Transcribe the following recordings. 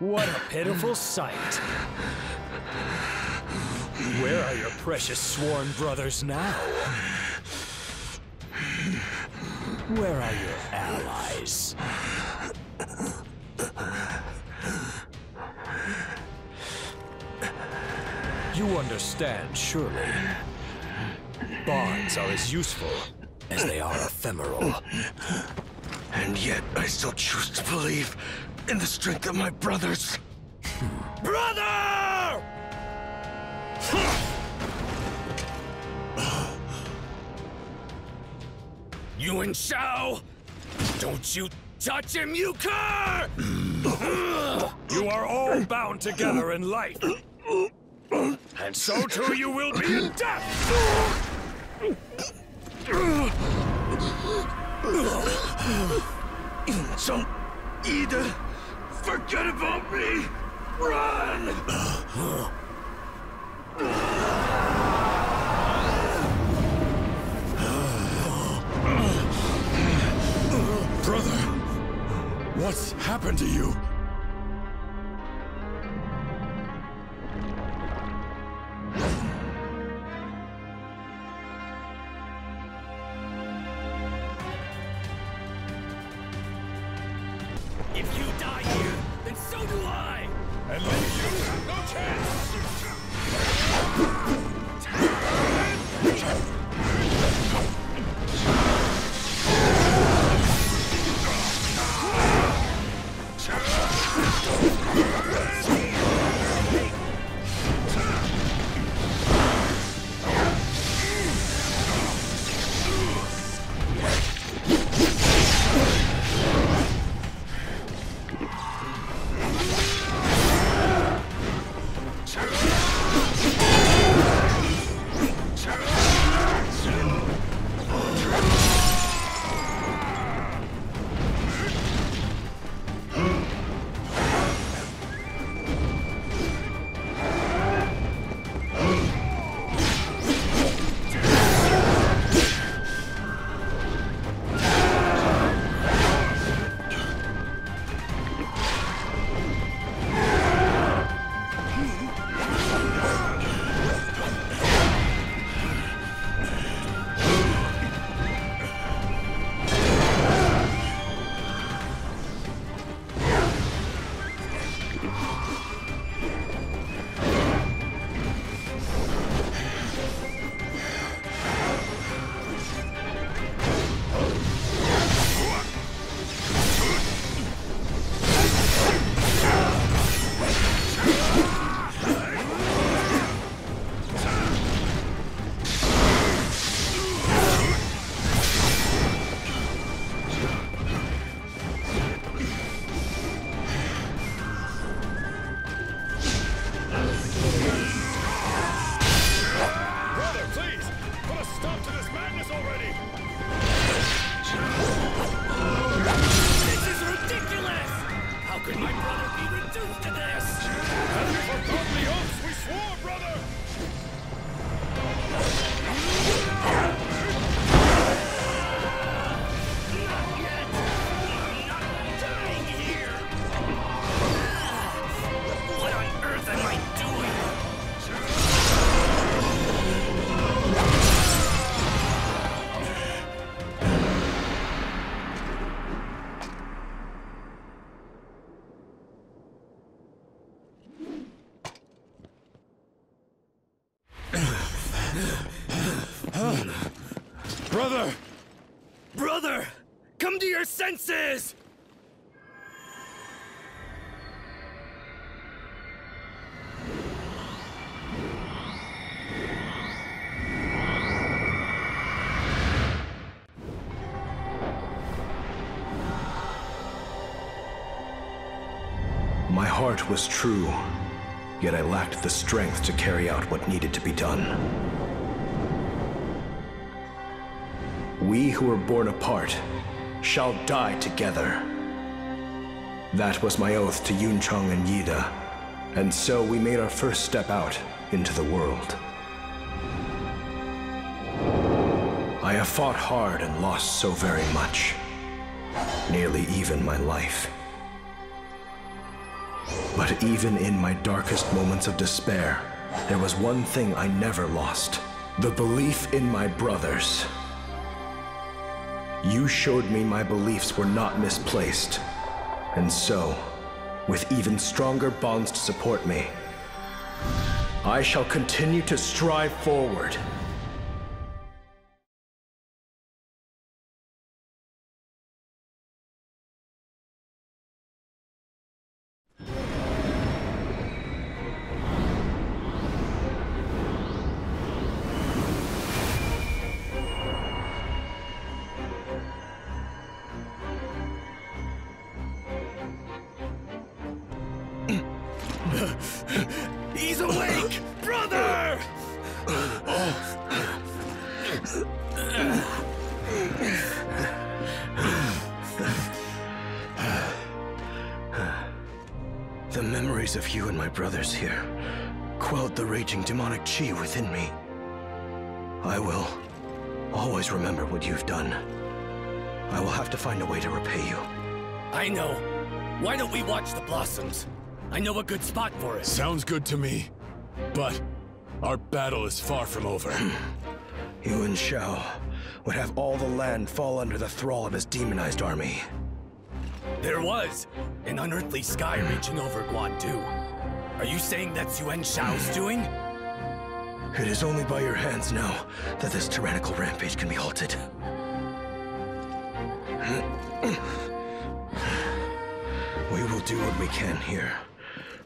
What a pitiful sight. Where are your precious sworn brothers now? Where are your allies? You understand, surely. Bonds are as useful as they are ephemeral. And yet, I still choose to believe in the strength of my brothers. Brother! Yuan Shao! Don't you touch him, you cur! You are all bound together in life. And so too you will be in death! So, either forget about me, run! Brother, what's happened to you? If you die here, then so do I! And Li you have no chance! Brother! Brother! Come to your senses! My heart was true, yet I lacked the strength to carry out what needed to be done. We who were born apart shall die together. That was my oath to Yunchang and Yide, and so we made our first step out into the world. I have fought hard and lost so very much, nearly even my life. But even in my darkest moments of despair, there was one thing I never lost the belief in my brothers. You showed me my beliefs were not misplaced. And so, with even stronger bonds to support me, I shall continue to strive forward. He's awake! Brother! The memories of you and my brothers here quelled the raging demonic chi within me. I will always remember what you've done. I will have to find a way to repay you. I know. Why don't we watch the blossoms? I know a good spot for it. Sounds good to me. But our battle is far from over. Yuan Shao would have all the land fall under the thrall of his demonized army. There was an unearthly sky reaching over Guandu. Are you saying that's Yuan Shao's doing? It is only by your hands now that this tyrannical rampage can be halted. We will do what we can here.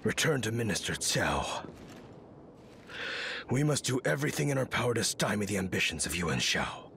Return to Minister Cao. We must do everything in our power to stymie the ambitions of Yuan Shao.